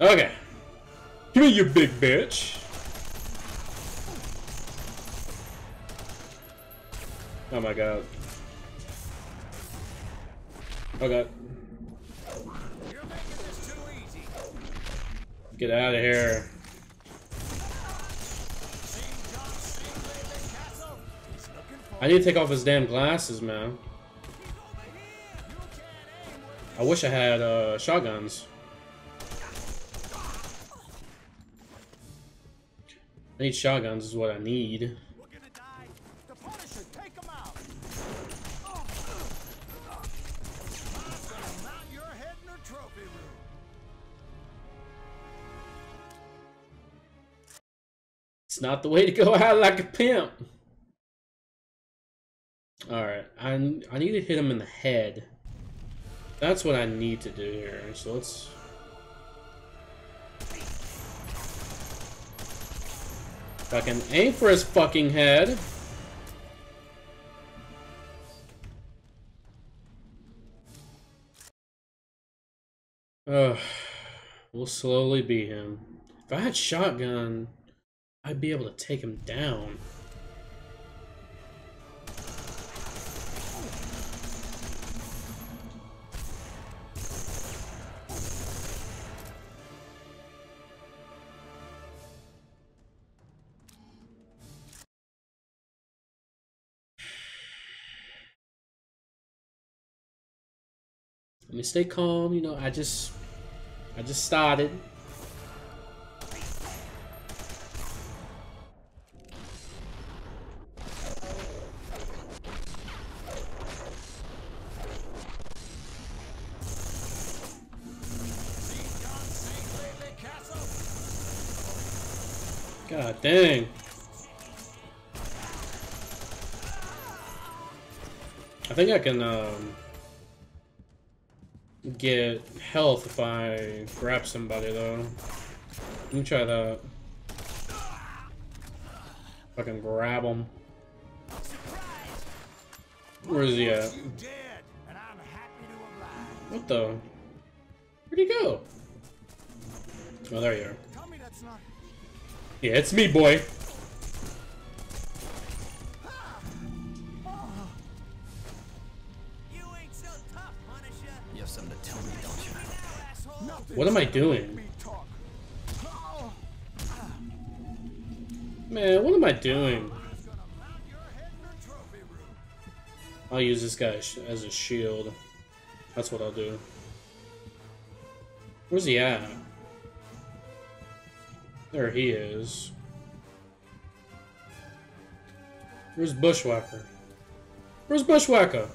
Okay. Give me your big bitch. Oh my god. Oh god. Get out of here. I need to take off his damn glasses, man. I wish I had uh, shotguns. I need shotguns is what I need. It's not the way to go out like a pimp. Alright, I, I need to hit him in the head. That's what I need to do here. So let's... Fucking aim for his fucking head. Ugh. We'll slowly beat him. If I had shotgun, I'd be able to take him down. Let me stay calm, you know, I just I just started. God dang. I think I can um get health if I grab somebody, though. Let me try that. If I can grab him. Where is he at? What the? Where'd he go? Oh, there you are. Yeah, it's me, boy. What am I doing? Man, what am I doing? I'll use this guy as a shield. That's what I'll do. Where's he at? There he is. Where's Bushwacker? Where's Bushwacker?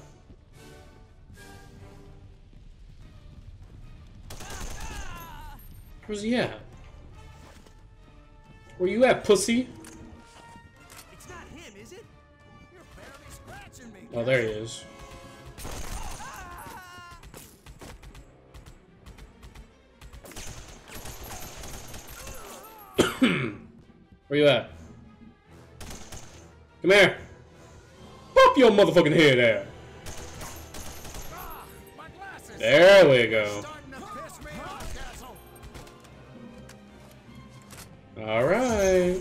Where's he at? Where you at, pussy? It's not him, is it? You're barely scratching me. Oh, there he is. Where you at? Come here. Pop your motherfucking head there. Ah, there we go. All right.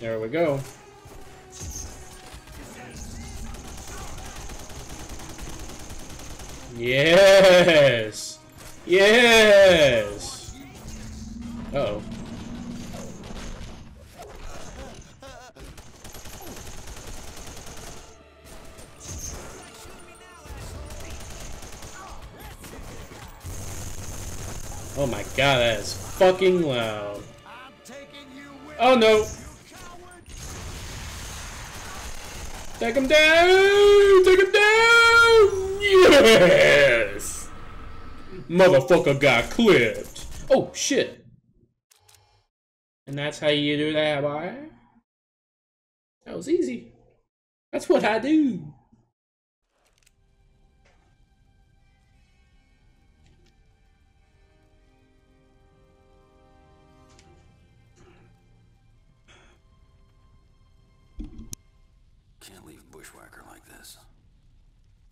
There we go. Yes! Yes! Uh oh Oh my god, that is fucking loud. Oh no! Take him down! Take him down! Yes! Motherfucker got clipped. Oh shit. And that's how you do that, boy? That was easy. That's what I do. Bushwacker like this.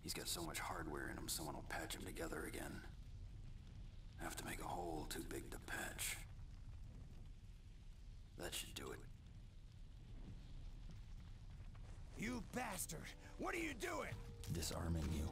He's got so much hardware in him, someone will patch him together again. Have to make a hole too big to patch. That should do it. You bastard! What are you doing? Disarming you.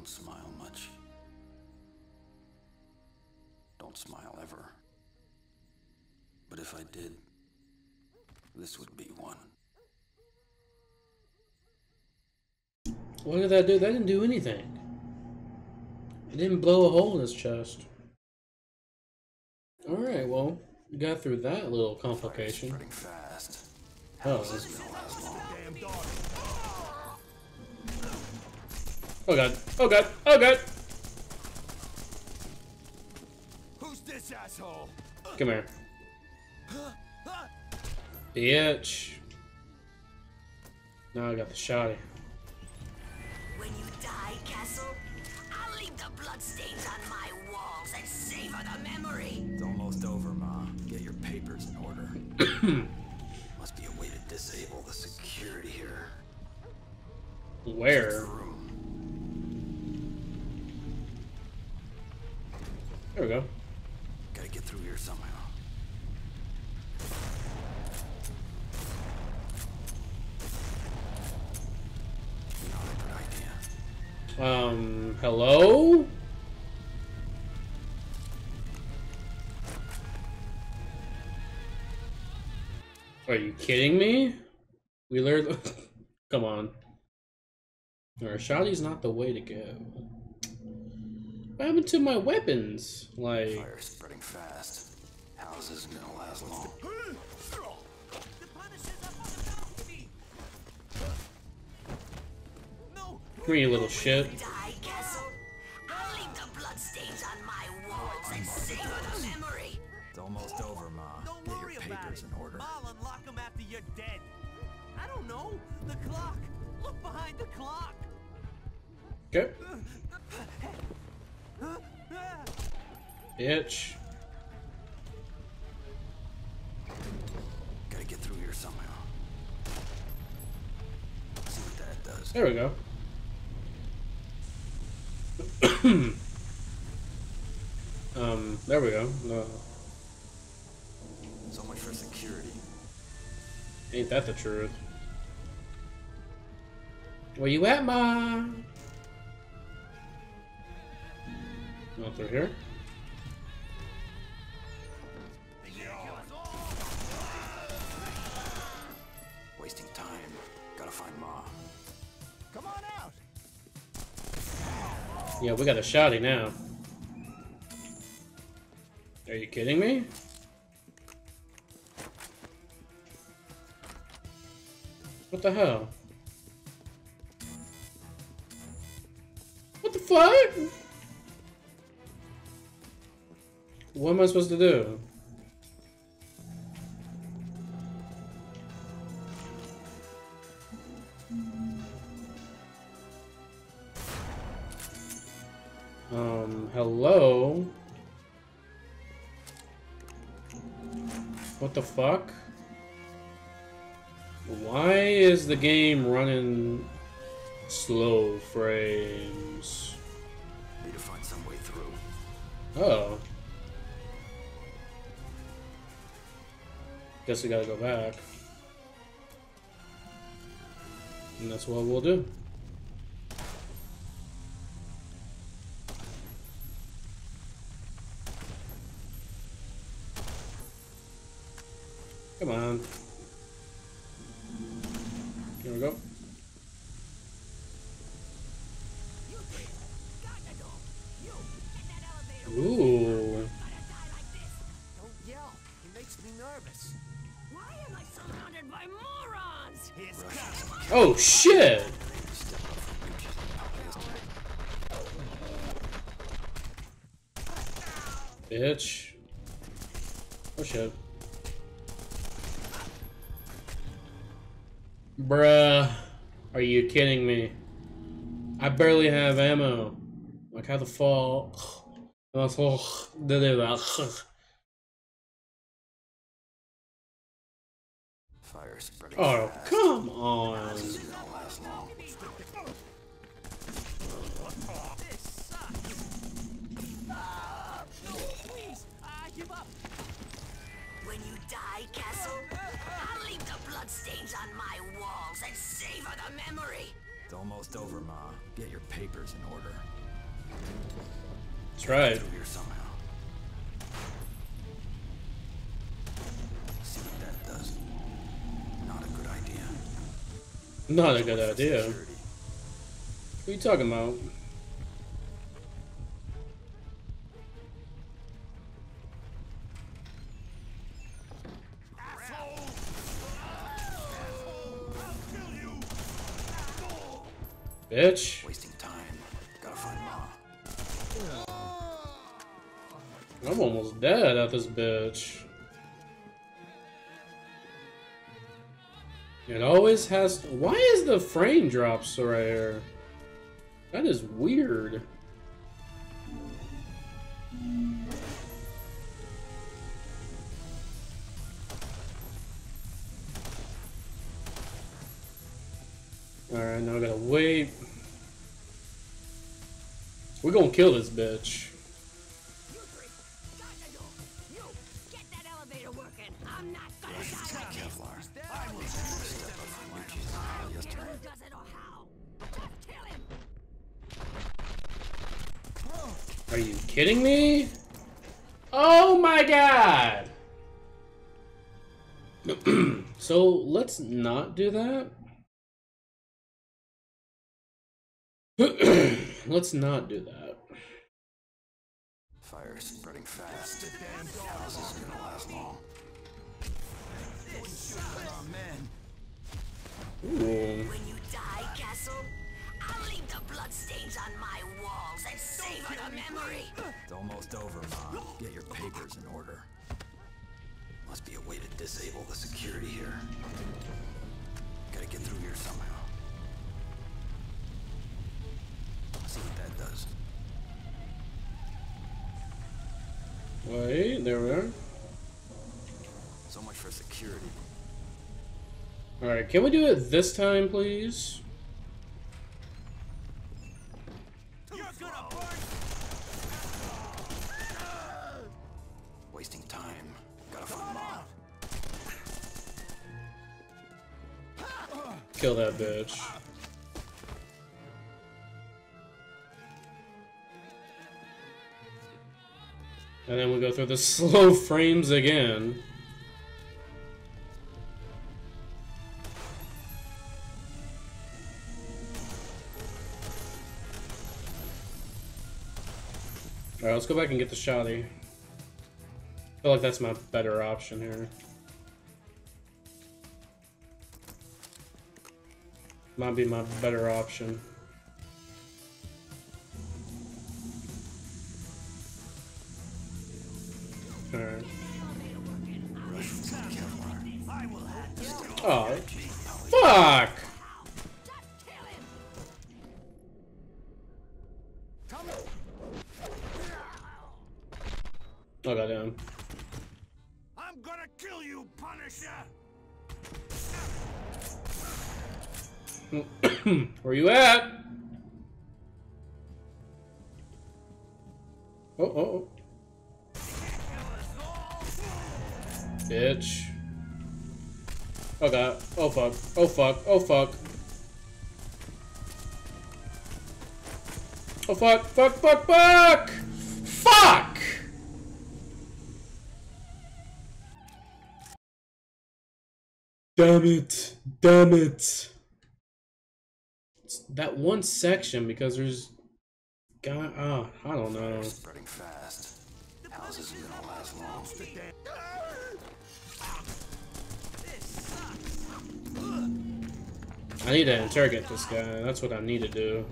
Don't smile much. Don't smile ever. But if I did, this would be one. What did that do? That didn't do anything. It didn't blow a hole in his chest. Alright, well, we got through that little complication. Oh. Oh god. Oh god. Oh god. Who's this asshole? Come here. Bitch. Now I got the shotty. When you die, Castle, I'll leave the bloodstains on my walls and savor the memory. It's almost over, Ma. Get your papers in order. Must be a way to disable the security here. Where? There we go. Gotta get through here somehow. Not a good idea. Um, hello? Are you kidding me? We learned. Come on. Shotty's not the way to go. What happened to my weapons? Like, Fire spreading fast. Houses gonna last long. The Punisher's up on the balcony! No! come here, you little shit. I'll leave the bloodstains on my walls and savor the memory. It's almost over, Ma. Don't Get your papers in order. I'll unlock them after you're dead. I don't know. The clock. Look behind the clock. Okay. Bitch. Gotta get through here somehow. See what that does. There we go. um, there we go. No, So much for security. ain't that the truth? Where you at, ma? Not through here. Wasting time. Gotta find Ma. Come on out. Yeah, we got a shotty now. Are you kidding me? What the hell? What the fuck? What am I supposed to do? Um, hello? What the fuck? Why is the game running slow frames? Need to find some way through. Oh. Guess we gotta go back. And that's what we'll do. Come on. Oh shit. Bruh. Are you kidding me? I barely have ammo. Like how the fall. That's all. Oh, come on. Bloodstains on my walls and savor the memory. It's almost over, Ma. Get your papers in order. That's right. Here somehow. See what that does. Not a good idea. Not a good idea. What are you talking about? Bitch. Wasting time. Gotta find Ma. I'm almost dead at this bitch. It always has. Why is the frame drop so rare? That is weird. Alright, now I gotta wait. We're gonna kill this bitch. Are you kidding me? Oh my god! so let's not do that. Let's not do that. Fire is spreading fast. House isn't gonna last long. Ooh. When you die, Castle, I'll leave the bloodstains on my walls and savor the memory. It's almost over, Ma. Get your papers in order. Must be a way to disable the security here. Gotta get through here somehow. See what that does. Wait, there we are. So much for security. Alright, can we do it this time, please? You're gonna burn. Wasting time. Gotta find Ma. Kill that bitch. And then we go through the slow frames again. Alright, let's go back and get the shotty. I feel like that's my better option here. Might be my better option. Alright. I will you. Oh. Fuck! Just kill him. Oh goddamn. I'm gonna kill you, Punisher. Where you at? Oh, oh, oh. Oh fuck. Oh fuck. Oh fuck. Oh fuck. Fuck, fuck, fuck! Fuck! Damn it. Damn it. It's that one section because there's God, oh, I don't know. Spreading fast. House isn't gonna last long. I need to interrogate this guy. That's what I need to do.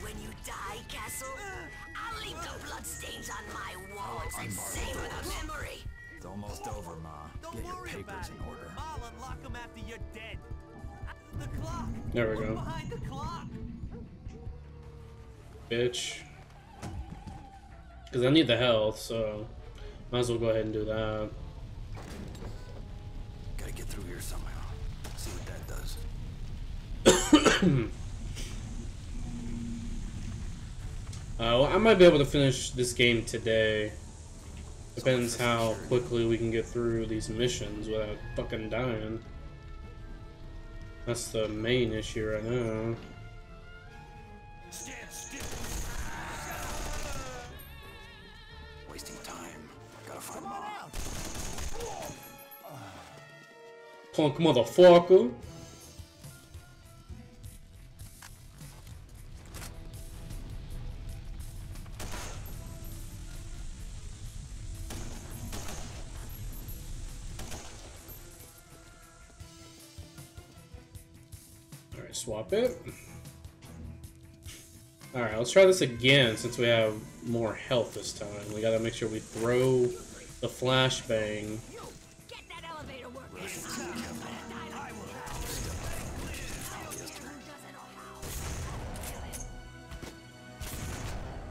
When you die, Castle, I'll leave the bloodstains on my walls and savor the memory. It's almost over, Ma. Don't Get your papers in order. I'll unlock them after you're dead. The clock. There we Look go. behind the clock. Bitch. Because I need the health, so might as well go ahead and do that. Gotta get through here somehow. See what that does. Uh, well, I might be able to finish this game today. Depends how quickly we can get through these missions without fucking dying. That's the main issue right now. Wasting time. Gotta find Mom. Punk motherfucker. It. Alright, let's try this again since we have more health this time. We gotta make sure we throw the flashbang.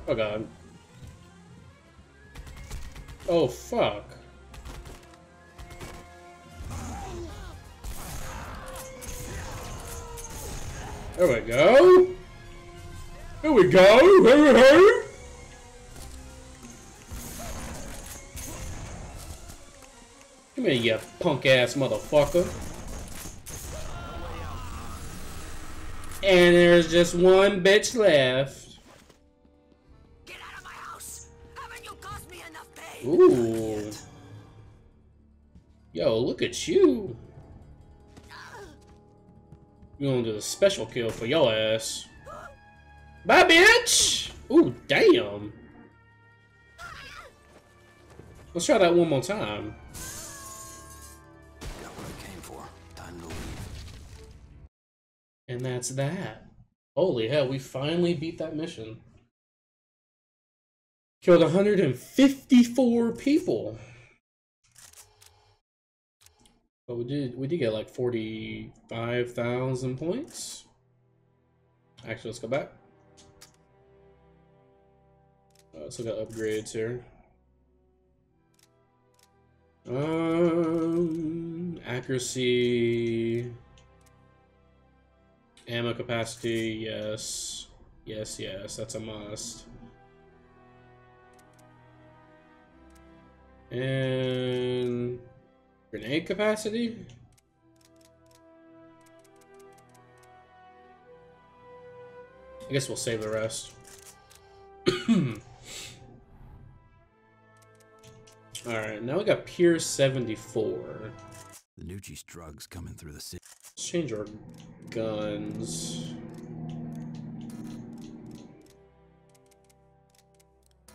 Oh god. Oh fuck. There we go. There we go. Hey, hey. Come here, you punk ass motherfucker. And there's just one bitch left. Get out of my house. Haven't you caused me enough pain? Ooh. Yo, look at you. You gonna do a special kill for your ass. Bye, bitch! Ooh, damn. Let's try that one more time. Got what I came for. Time to leave. And that's that. Holy hell, we finally beat that mission. Killed 154 people. But we did we did get like 45,000 points. Actually, let's go back. Uh, look at upgrades here. Um, accuracy, ammo capacity, yes, yes, yes, that's a must. And grenade capacity. I guess we'll save the rest. Alright, now we got Pier 74. The Gnucci's drugs coming through the city. Let's change our guns.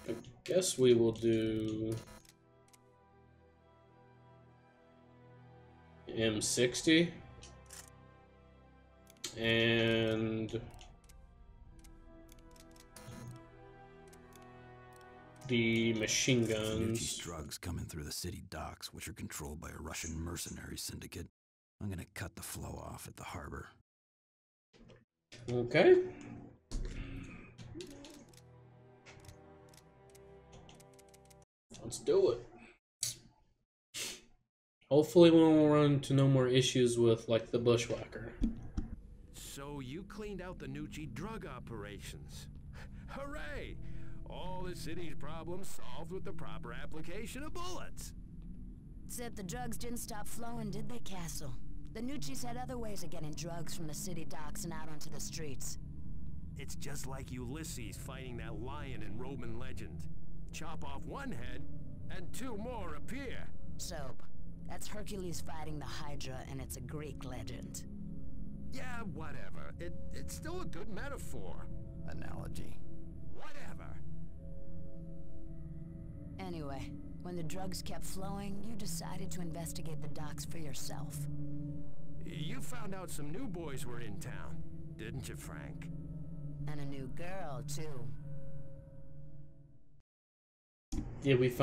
I guess we will do M60 and the machine guns. drugs coming through the city docks, which are controlled by a Russian mercenary syndicate. I'm gonna cut the flow off at the harbor. Okay. Let's do it. Hopefully we won't run into no more issues with like the bushwacker. So you cleaned out the Gnucci drug operations. Hooray! All the city's problems solved with the proper application of bullets. Except the drugs didn't stop flowing, did they, Castle? The Gnucci's had other ways of getting drugs from the city docks and out onto the streets. It's just like Ulysses fighting that lion in Roman legend. Chop off one head, and two more appear. Soap. That's Hercules fighting the Hydra, and it's a Greek legend. Yeah, whatever. It, it's still a good metaphor. Analogy. Whatever. Anyway, when the drugs kept flowing, you decided to investigate the docks for yourself. You found out some new boys were in town, didn't you, Frank? And a new girl, too. Did we find